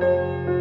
Música